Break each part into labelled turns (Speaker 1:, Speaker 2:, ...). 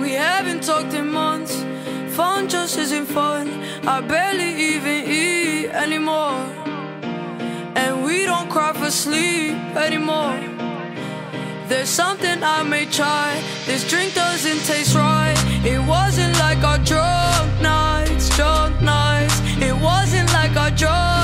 Speaker 1: We haven't talked in months. Phone just isn't fun. I barely even eat anymore. And we don't cry for sleep anymore. There's something I may try. This drink doesn't taste right. It wasn't like our drunk nights, drunk nights. It wasn't like our drunk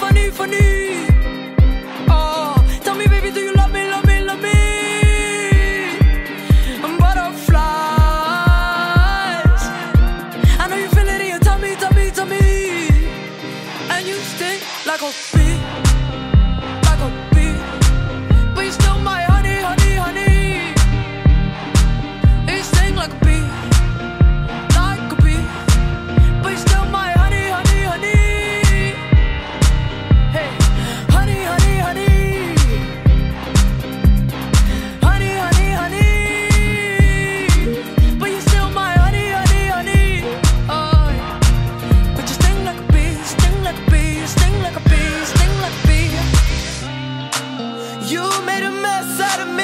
Speaker 1: funny, funny? Oh, tell me, baby, do you love me, love me, love me? Butterflies. I know you feel it in your tummy, tummy, tummy. And you stink like a bee, You
Speaker 2: made a mess out of me.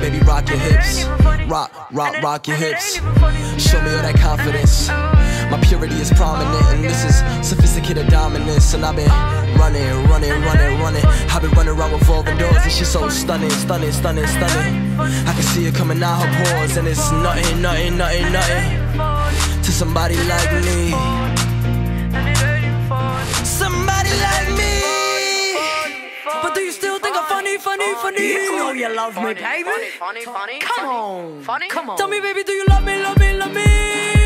Speaker 2: Baby, rock your hips. Rock, rock, rock your hips. Show me all that confidence. My purity is prominent, and this is sophisticated dominance. And I've been running, running, running, running. I've been running around with revolving doors, and she's so stunning, stunning, stunning, stunning. I can see it coming out her pores, and it's nothing, nothing, nothing, nothing to somebody like me. Somebody
Speaker 1: do you still think I'm funny, funny, oh, funny?
Speaker 3: You know you love me, baby.
Speaker 4: Funny, funny, funny.
Speaker 3: Come
Speaker 4: funny,
Speaker 3: on.
Speaker 4: Funny.
Speaker 3: Come on.
Speaker 1: Tell me, baby, do you love me, love me, love me?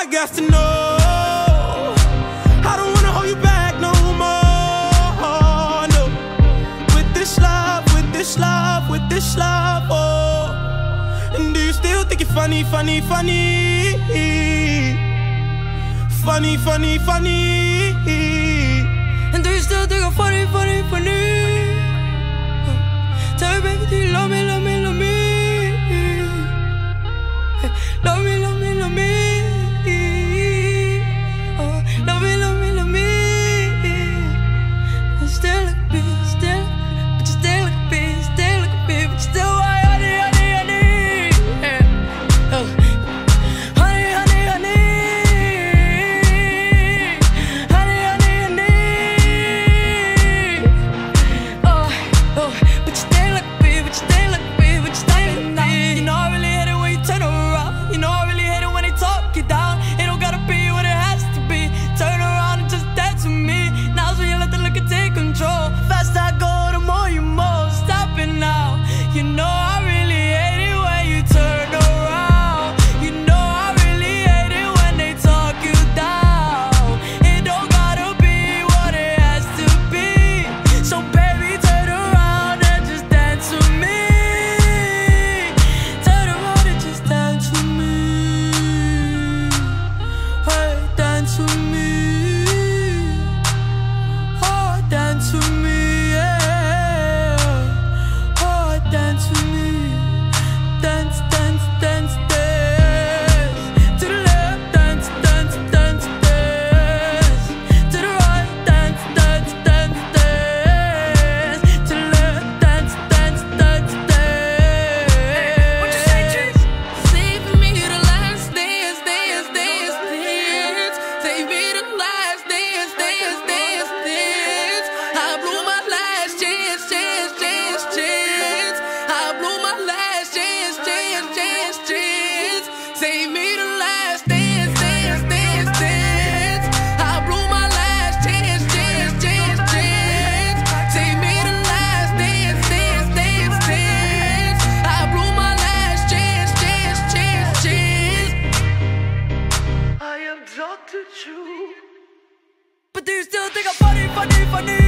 Speaker 1: I
Speaker 2: got to know. I don't wanna hold you back no more. No, with this love, with this love, with this love. Oh, and do you still think you're funny, funny, funny? Funny, funny, funny.
Speaker 1: And do you still think I'm funny, funny, funny? But do you still think I'm funny, funny, funny?